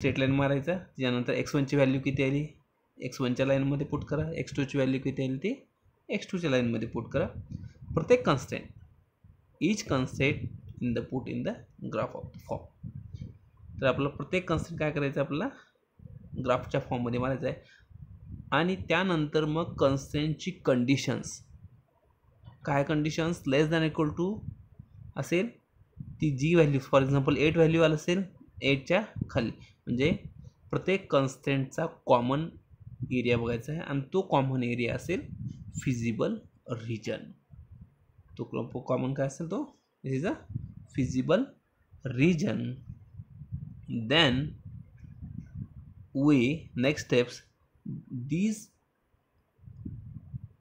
Straight line मारायचा त्याच्यानंतर x वनची value किती आली? एक्स वनच्या लाईनमध्ये पुट करा. एक्स टूची व्हॅल्यू किती आली ती? एक्स टूच्या लाईनमध्ये पुट करा. प्रत्येक constant each constant in the put in the graph of the form तर आपलं प्रत्येक कन्स्टेंट काय करायचं आपल्याला? ग्राफच्या फॉर्ममध्ये मारायचं आहे. आणि त्यानंतर मग कन्स्टेंटची कंडिशन्स काय conditions less than equal to असेल ती जी value for example eight value आलं असेल. एटच्या खाली. म्हणजे प्रत्येक कन्स्टेंटचा कॉमन एरिया बघायचा आहे आणि तो कॉमन एरिया असेल फिजिबल रिजन तो कॉमन काय असेल तो? This is a feasible region then we next steps these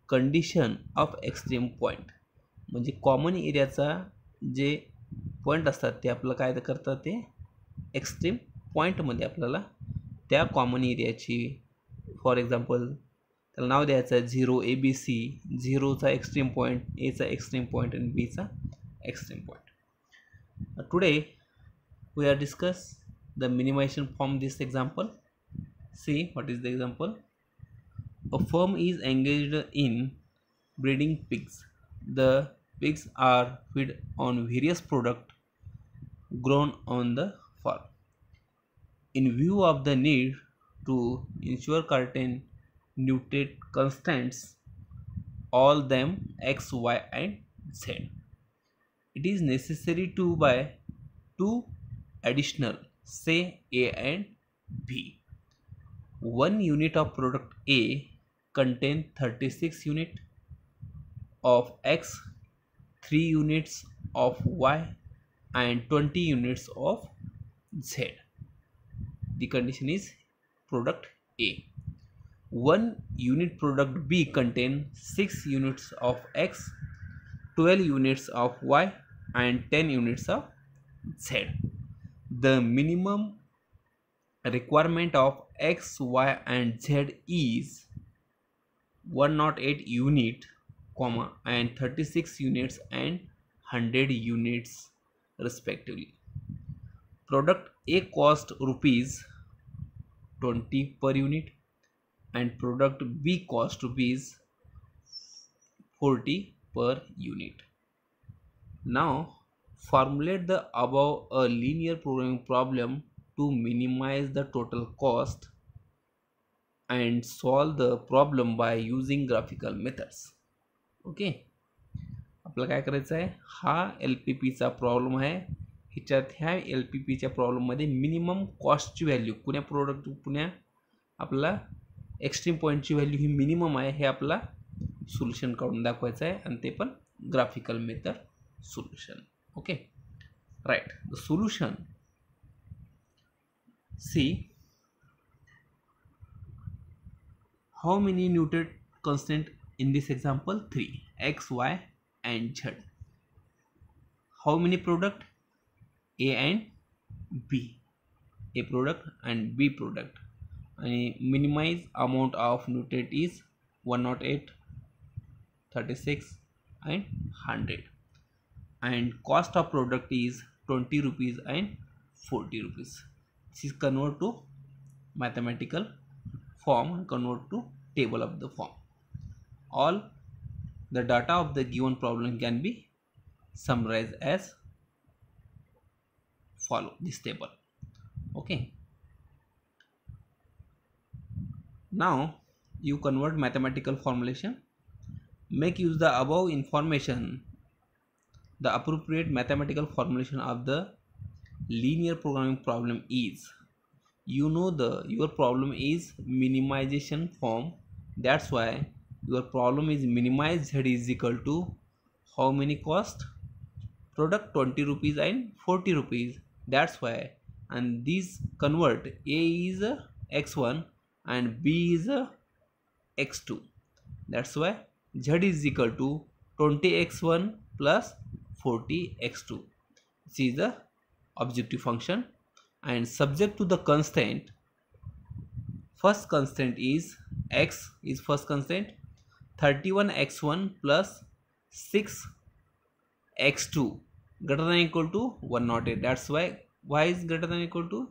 condition of extreme point म्हणजे कॉमन एरियाचा जे पॉईंट असतात ते आपलं काय करतात ते? एक्स्ट्रीम पॉईंटमध्ये आपल्याला त्या कॉमन एरियाची फॉर एक्झाम्पल त्याला नाव द्यायचं आहे झिरो ए बी सी झिरोचा एक्स्ट्रीम पॉईंट एचा एक्स्ट्रीम पॉईंट आणि बीचा extreme point today we are discuss the minimisation from this example see what is the example a firm is engaged in breeding pigs the pigs are fed on various products grown on the farm in view of the need to ensure certain nutrient constants all them x y and z it is necessary to buy two additional say a and b one unit of product A contain 36 unit of X, 3 units of Y and 20 units of Z. The condition is product A. One unit product B contain 6 units of X, 12 units of Y and 10 units of Z. The minimum requirement of x y and z is 108 unit comma and 36 units and 100 units respectively product A cost rupees twenty per unit and product B cost rupees forty per unit now formulate the above a linear programming problem to minimize the total cost and solve the problem by using graphical methods okay अपना आपका हा। L P P चाह problem है। ह्याच्यात ह्या L P पीच्या प्रॉब्लेममध्ये minimum कॉस्टची व्हॅल्यू पुण्या प्रोडक्ट पुण्या आपला एक्स्ट्रीम पॉईंटची व्हॅल्यू ही मिनिमम आहे हे आपला सोल्युशन काढून दाखवायचं आहे आणि ते पण graphical method solution okay right the solution see how many noted constant in this example? 3 x y and z. How many product? A and b. A product and b product. And minimize amount of nutrient is 108 36 and 100 and cost of product is 20 rupees and 40 rupees. This is convert to mathematical form and convert to table of the form. All the data of the given problem can be summarized as follow this table. Okay. Now you convert mathematical formulation. Make use the above information. The appropriate mathematical formulation of the linear programming problem is you know the your problem is minimization form. That's why your problem is minimize z is equal to how many cost? Product 20 rupees and 40 rupees that's why. And these convert a is x1 and b is x2 that's why z is equal to 20x1 plus 40x2 this is the objective function. And subject to the constraint first constraint is x is first constraint 31x1 plus 6 x2 greater than equal to 108 that's why y is greater than equal to?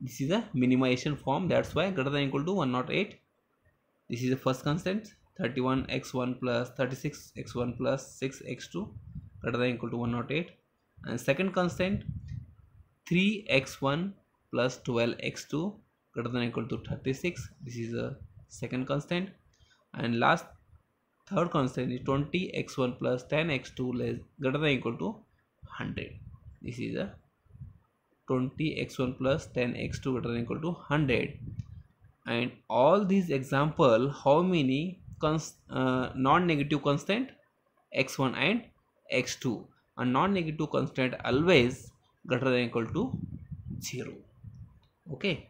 This is a minimization form. That's why greater than equal to 108 this is the first constant. 31x1 plus 36x1 plus 6x2 greater than equal to 108 and second constant 3x1 plus 12x2 greater than equal to 36 this is the second constant. And last third constant is 20x1 plus 10x2 less greater than equal to 100 this is a 20x1 plus 10x2 greater than equal to 100 and all these example how many cons uh, non-negative constant? X1 and x2 a non-negative constant always greater than equal to 0 okay.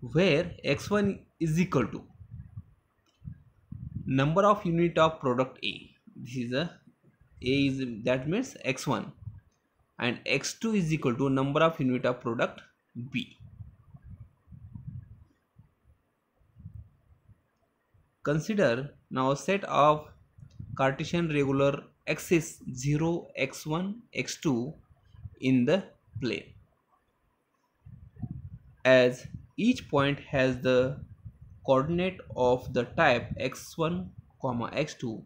Where x1 is equal to number of unit of product a. This is a a is that means x1 and x2 is equal to number of unit of product b. Consider now set of cartesian regular axis 0 x1 x2 in the plane. As each point has the coordinate of the type x1 comma x2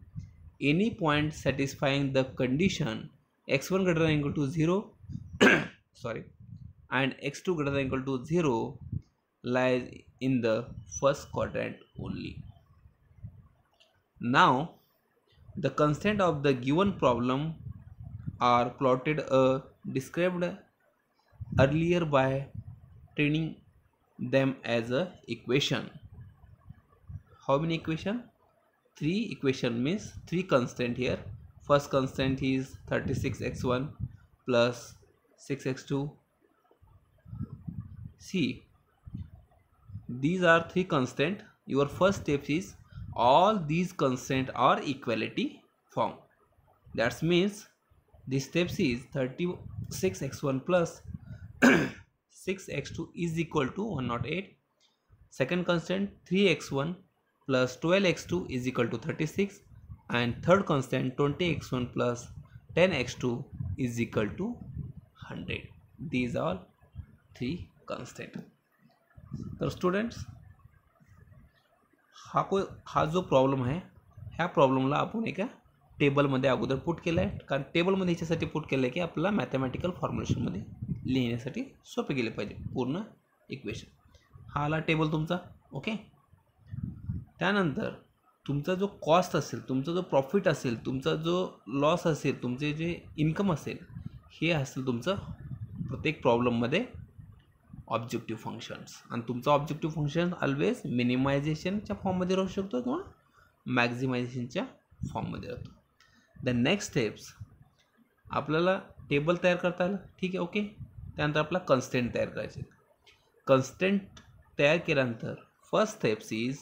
any point satisfying the condition x1 greater than equal to 0 sorry and x2 greater than equal to 0 lies in the first quadrant only. Now the constant of the given problem are plotted uh, described earlier by turning them as a equation how many equation? Three equation means three constant here. First constant is 36x1 plus 6x2 see these are three constant. Your first step is all these constant are equality form. That means this step is 36x1 plus 6x2 is equal to 108 second constant 3x1 plus 12x2 is equal to 36 and third constant 20x1 plus 10x2 is equal to 100 these are three constant. तर students हा को हा जो problem आहे ह्या प्रॉब्लेमला आपण एका टेबलमध्ये अगोदर पुट केला आहे कारण टेबलमध्ये ह्याच्यासाठी पुट केलं आहे की आपल्याला मॅथमॅटिकल फॉर्म्युलेशनमध्ये लिहिण्यासाठी सोपे केले पाहिजे. पूर्ण इक्वेशन हा आला टेबल तुमचा. ओके त्यानंतर तुमचा जो कॉस्ट असेल तुमचा जो प्रॉफिट असेल तुमचा जो लॉस असेल तुमचे जे इन्कम असेल हे असेल तुमचं प्रत्येक प्रॉब्लेममध्ये ऑब्जेक्टिव्ह फंक्शन्स आणि तुमचं ऑब्जेक्टिव्ह फंक्शन ऑलवेज मिनिमायझेशनच्या फॉर्ममध्ये राहू शकतो किंवा मॅक्झिमायझेशनच्या फॉर्ममध्ये राहतो. द नेक्स्ट स्टेप्स आपल्याला टेबल तयार करता आलं. ठीक आहे ओके त्यानंतर आपला कन्स्टेंट तयार करायचे. कन्स्टेंट तयार केल्यानंतर first steps is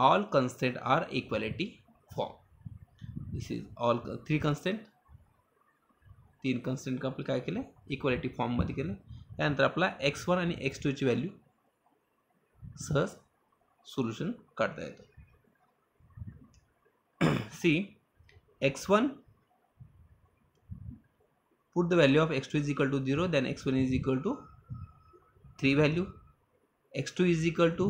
all constant are equality form this is all three constant तीन कन्स्टेंट आपलं काय केलं इक्वॅलिटी फॉर्ममध्ये केलं त्यानंतर आपला एक्स वन आणि एक्स टूची व्हॅल्यू सहज सोल्युशन येतं see X one put the value of x2 is equal to 0 then x1 is equal to 3 value. x2 is equal to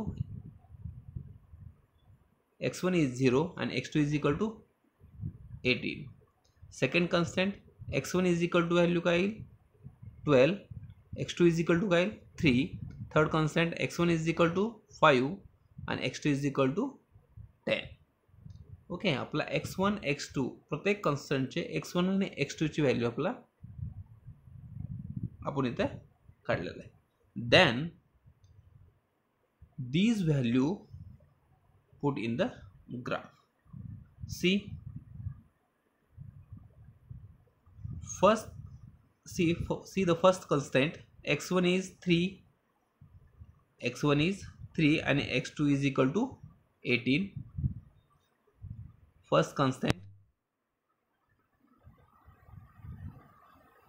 x1 is 0 and x2 is equal to 18 second constant X one is equal to value काय येईल? Twelve X two is equal to काय येईल? Three third constant X one is equal to five आणि X two is equal to ten okay आपला x one x two प्रत्येक कन्स्टंटचे x one आणि x टूची व्हॅल्यू आपला आपण इथे काढलेलं आहे. Then these value put in the graph. See? First see see the first constant. X1 is 3 x1 is 3 and x2 is equal to 18 first constant.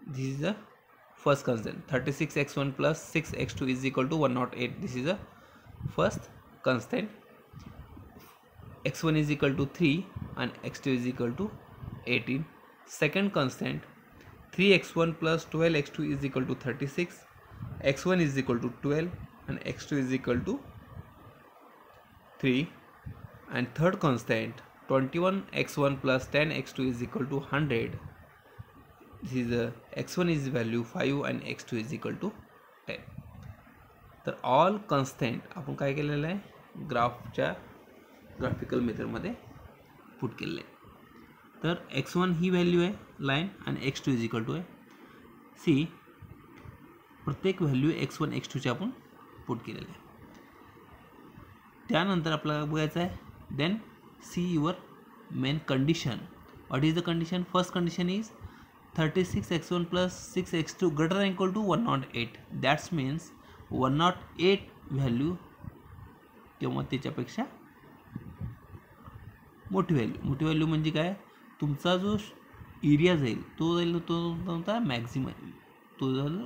This is the first constant. 36x1 plus 6x2 is equal to 108 this is the first constant x1 is equal to 3 and x2 is equal to 18 second constant 3x1 plus 12x2 is equal to 36 x1 is equal to 12 and x2 is equal to 3 and third constant 21 x1 plus 10 x2 is equal to 100 this is a x1 is value 5 and x2 is equal to 10 तर all constant आपण काय केलेलं आहे ग्राफच्या graphical मेथडमध्ये put केलेलं आहे. तर x one ही value आहे लाईन आणि X two is equal to आहे सी प्रत्येक व्हॅल्यू एक्स वन एक्स टूचे आपण पुट केलेले आहे. त्यानंतर आपल्याला बघायचं आहे then see your main condition what is the condition first condition is thirty six X one plus six X two greater equal to one not eight that's means one not eight value किंवा त्याच्यापेक्षा मोठी value मोठी value म्हणजे काय? तुमचा जो area जाईल तो जाईल तो तुमचा मॅक्झिम तो जाईल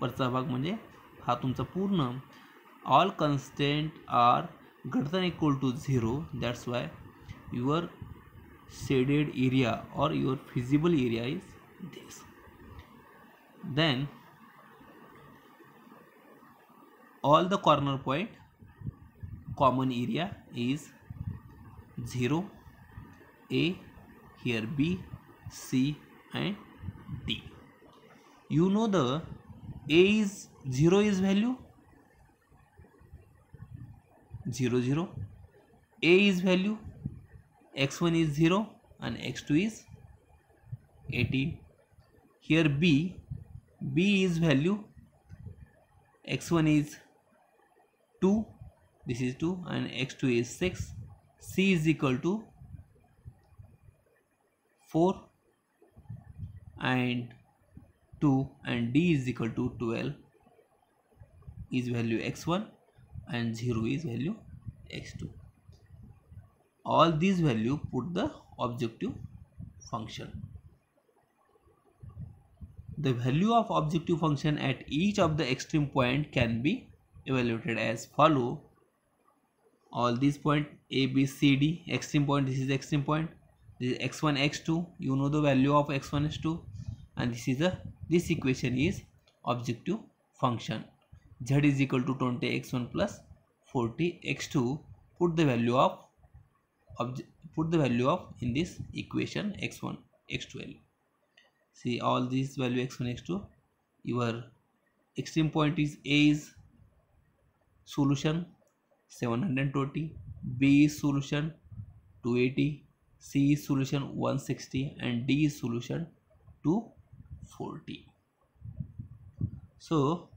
वरचा भाग म्हणजे हा तुमचा पूर्ण. All constant are greater equal to zero that's why your shaded area or your feasible area is this then all the corner point common area is 0 a here b c and d. You know the a is 0 is value? 0 0 a is value? X1 is 0 and x2 is 18 here b b is value. X1 is 2 this is 2 and x2 is 6 c is equal to 4 and 2 and d is equal to 12 is value x1 and 0 is value x2 all these value put the objective function. The value of objective function at each of the extreme point can be evaluated as follow all these point a b c d extreme point this is extreme point. This is x1 x2 you know the value of x1 x2 and this is a this equation is objective function. Z is equal to 20 x1 plus 40 x2 put the value of put the value of in this equation x1 x2 value see all these value x1 x2 your extreme point is a is solution 720 b is solution 280 c is solution 160 and d is solution 240 so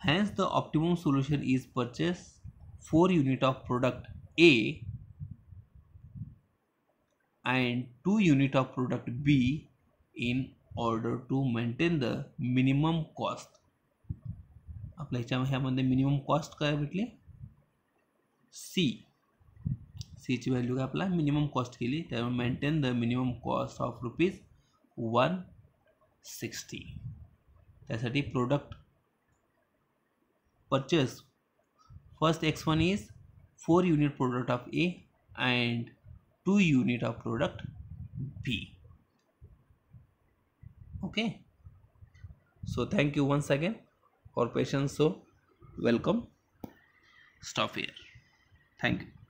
hence the optimum solution is purchase 4 unit of product a and 2 unit of product b in order to maintain the minimum cost आपल्या ह्याच्या ह्यामध्ये minimum cost काय भेटली सी सी ची value का अपना minimum cost के लिए maintain the minimum cost of rupees one sixty product purchase first X one is four unit product of A and two unit of product B okay so thank you once again for patience so welcome stop here thank you